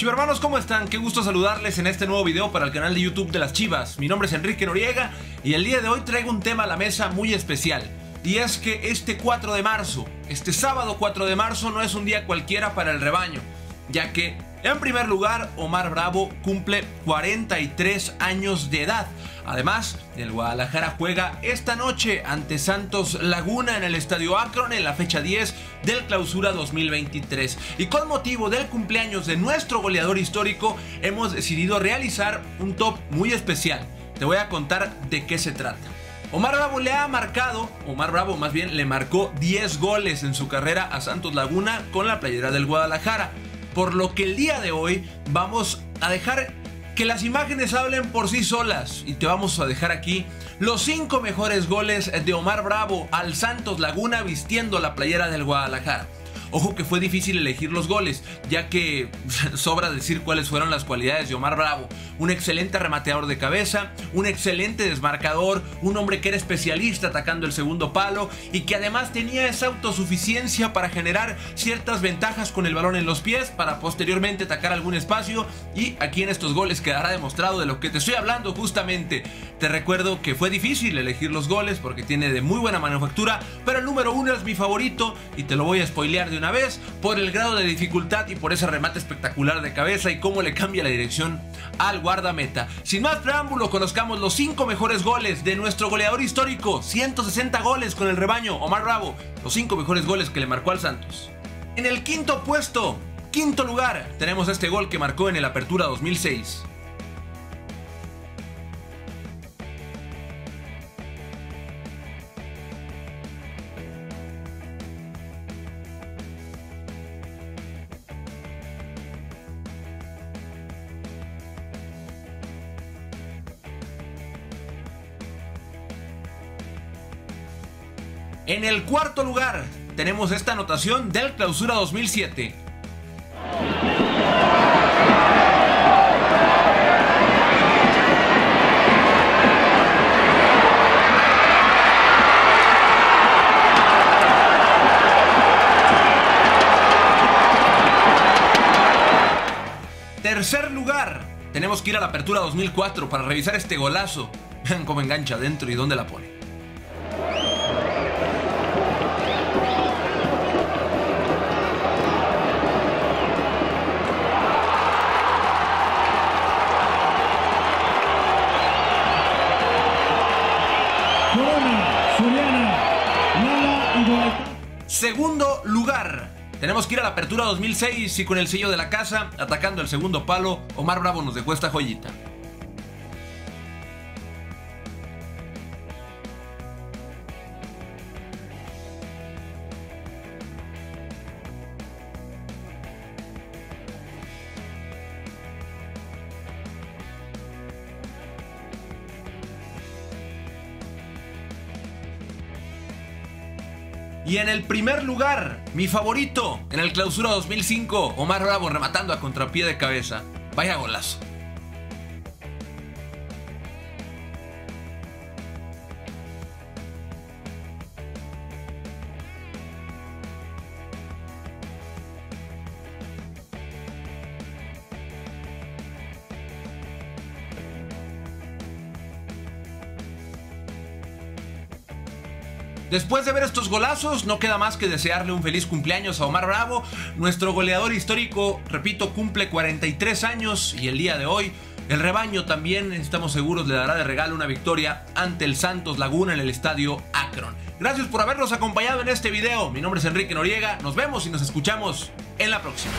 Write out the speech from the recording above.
Chivermanos, ¿cómo están? Qué gusto saludarles en este nuevo video para el canal de YouTube de las Chivas. Mi nombre es Enrique Noriega y el día de hoy traigo un tema a la mesa muy especial. Y es que este 4 de marzo, este sábado 4 de marzo no es un día cualquiera para el rebaño, ya que en primer lugar, Omar Bravo cumple 43 años de edad. Además, el Guadalajara juega esta noche ante Santos Laguna en el Estadio Akron en la fecha 10 del Clausura 2023. Y con motivo del cumpleaños de nuestro goleador histórico, hemos decidido realizar un top muy especial. Te voy a contar de qué se trata. Omar Bravo le ha marcado, Omar Bravo más bien le marcó 10 goles en su carrera a Santos Laguna con la playera del Guadalajara. Por lo que el día de hoy vamos a dejar que las imágenes hablen por sí solas y te vamos a dejar aquí los 5 mejores goles de Omar Bravo al Santos Laguna vistiendo la playera del Guadalajara. Ojo que fue difícil elegir los goles, ya que sobra decir cuáles fueron las cualidades de Omar Bravo. Un excelente remateador de cabeza, un excelente desmarcador, un hombre que era especialista atacando el segundo palo y que además tenía esa autosuficiencia para generar ciertas ventajas con el balón en los pies para posteriormente atacar algún espacio y aquí en estos goles quedará demostrado de lo que te estoy hablando justamente. Te recuerdo que fue difícil elegir los goles porque tiene de muy buena manufactura, pero el número uno es mi favorito y te lo voy a spoilear de una vez por el grado de dificultad y por ese remate espectacular de cabeza y cómo le cambia la dirección al guardameta. Sin más preámbulo, conozcamos los 5 mejores goles de nuestro goleador histórico, 160 goles con el rebaño, Omar Bravo, los 5 mejores goles que le marcó al Santos. En el quinto puesto, quinto lugar, tenemos este gol que marcó en el Apertura 2006. En el cuarto lugar tenemos esta anotación del Clausura 2007. Tercer lugar, tenemos que ir a la apertura 2004 para revisar este golazo. Vean cómo engancha adentro y dónde la pone. Segundo lugar. Tenemos que ir a la apertura 2006 y con el sello de la casa, atacando el segundo palo, Omar Bravo nos dejó esta joyita. Y en el primer lugar, mi favorito, en el clausura 2005, Omar Bravo rematando a contrapié de cabeza. Vaya golazo. Después de ver estos golazos, no queda más que desearle un feliz cumpleaños a Omar Bravo. Nuestro goleador histórico, repito, cumple 43 años y el día de hoy el rebaño también, estamos seguros, le dará de regalo una victoria ante el Santos Laguna en el estadio Akron. Gracias por habernos acompañado en este video. Mi nombre es Enrique Noriega. Nos vemos y nos escuchamos en la próxima.